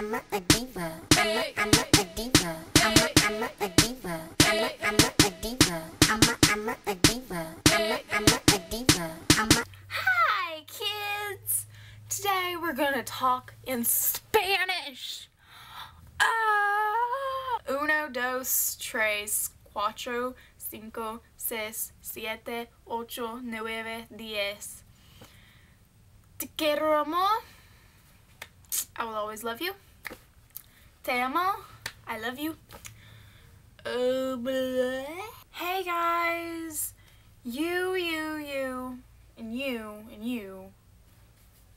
I'm a, diva. I'm a, I'm a, diva. I'm a, I'm a, diva. I'm a, I'm a, diva. I'm a, I'm a, a diva. I'm a, I'm a, a diva. I'm a. Hi, kids! Today we're gonna talk in Spanish. Ah! Uno, dos, tres, cuatro, cinco, seis, siete, ocho, nueve, diez. Te quiero, amor. I will always love you. Te amo. I love you. Uh, blah. Hey guys, you, you, you, and you, and you,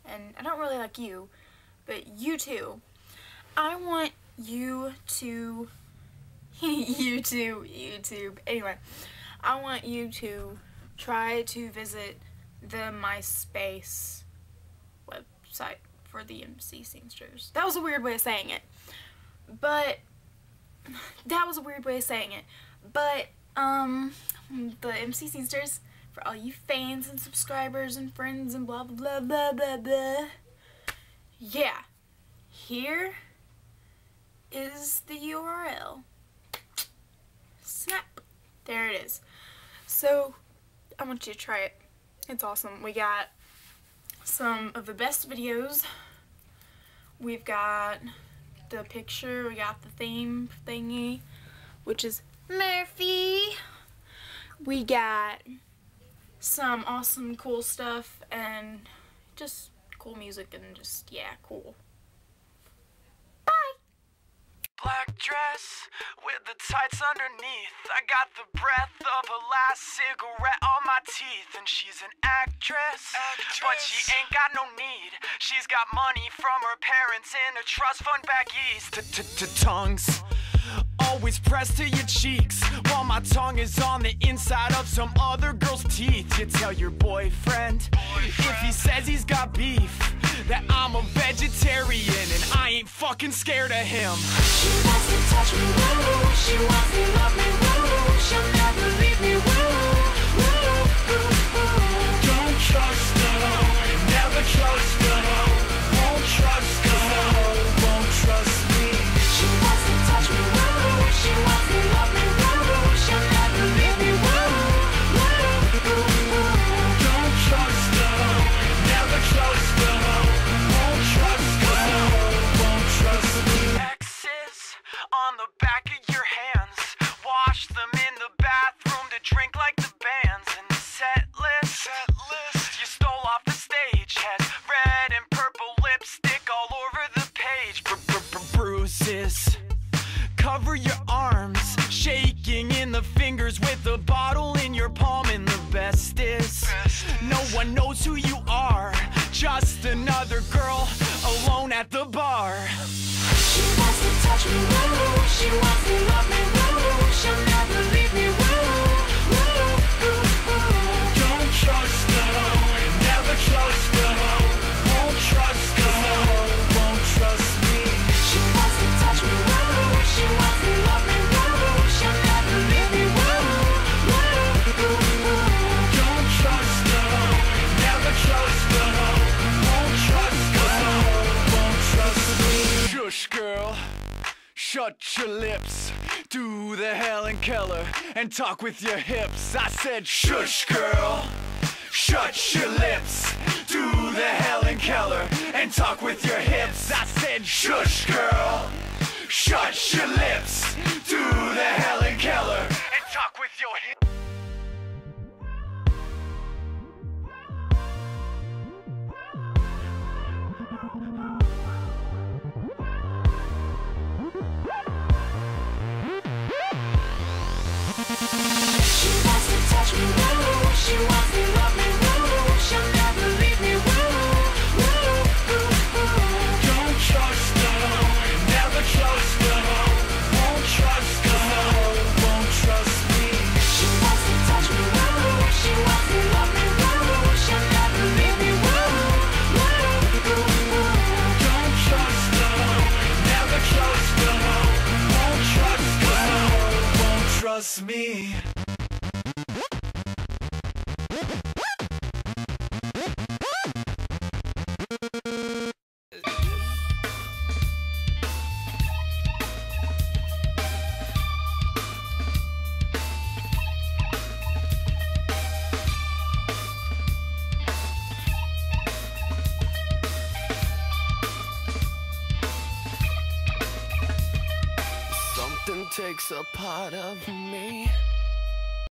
and I don't really like you, but you too. I want you to, YouTube, YouTube, anyway, I want you to try to visit the MySpace website for the MC Scenesterz. That was a weird way of saying it, but that was a weird way of saying it, but um, the MC Scenesterz for all you fans and subscribers and friends and blah blah blah blah blah blah. Yeah, here is the URL. Snap. There it is. So, I want you to try it. It's awesome. We got some of the best videos. We've got the picture, we got the theme thingy, which is Murphy. We got some awesome cool stuff and just cool music and just, yeah, cool. Black dress with the tights underneath. I got the breath of a last cigarette on my teeth. And she's an actress, but she ain't got no need. She's got money from her parents in a trust fund back east. T-t-t-tongues. always pressed to your cheeks while my tongue is on the inside of some other girl's teeth. You tell your boyfriend if he says he's got beef that I'm a vegetarian and I ain't fucking scared of him. She wants to touch me, woo. She wants to love me. Bathroom to drink like the bands. And the set list, you stole off the stage has red and purple lipstick all over the page. Bruises cover your arms, shaking in the fingers with a bottle in your palm. And the best is, no one knows who you are, just another girl alone at the bar. She wants to touch me, woo. She wants to love me, Shut your lips, do the Helen Keller, and talk with your hips. I said, shush, girl. Shut your lips, do the Helen Keller, and talk with your hips. I said, shush, girl. Shut your lips, takes a part of me.